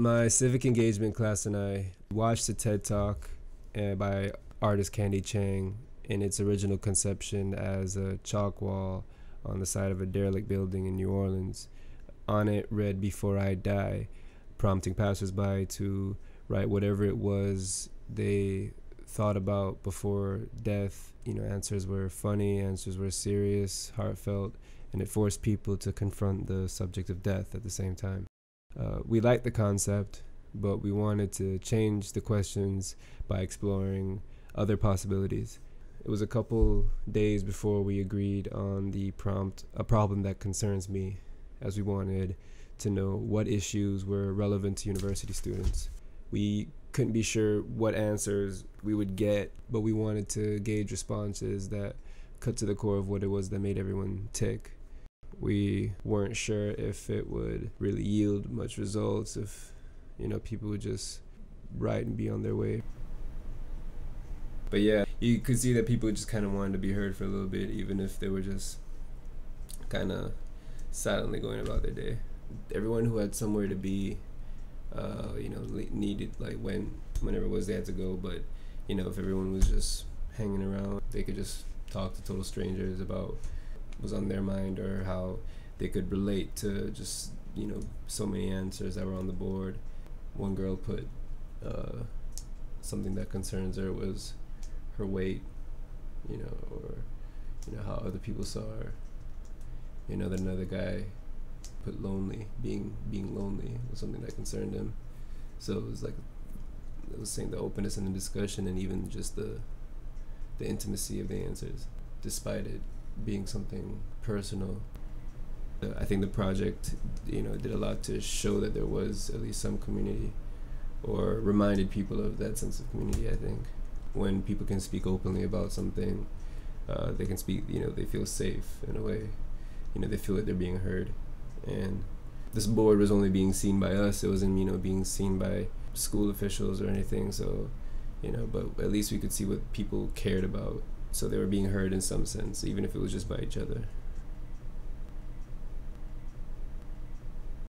My civic engagement class and I watched a TED Talk uh, by artist Candy Chang in its original conception as a chalk wall on the side of a derelict building in New Orleans. On it read Before I Die, prompting passersby to write whatever it was they thought about before death. You know, answers were funny, answers were serious, heartfelt, and it forced people to confront the subject of death at the same time. Uh, we liked the concept, but we wanted to change the questions by exploring other possibilities. It was a couple days before we agreed on the prompt, a problem that concerns me, as we wanted to know what issues were relevant to university students. We couldn't be sure what answers we would get, but we wanted to gauge responses that cut to the core of what it was that made everyone tick we weren't sure if it would really yield much results if you know people would just write and be on their way. But yeah you could see that people just kind of wanted to be heard for a little bit even if they were just kind of silently going about their day. Everyone who had somewhere to be uh, you know needed like when whenever it was they had to go. But you know if everyone was just hanging around they could just talk to total strangers about was on their mind or how they could relate to just you know so many answers that were on the board. One girl put uh, something that concerns her was her weight, you know, or you know how other people saw her. You know, then another guy put lonely, being being lonely was something that concerned him. So it was like it was saying the openness in the discussion and even just the the intimacy of the answers, despite it being something personal. I think the project, you know, did a lot to show that there was at least some community, or reminded people of that sense of community. I think when people can speak openly about something, uh, they can speak. You know, they feel safe in a way. You know, they feel that they're being heard, and this board was only being seen by us. It wasn't, you know, being seen by school officials or anything. So, you know, but at least we could see what people cared about so they were being heard in some sense, even if it was just by each other.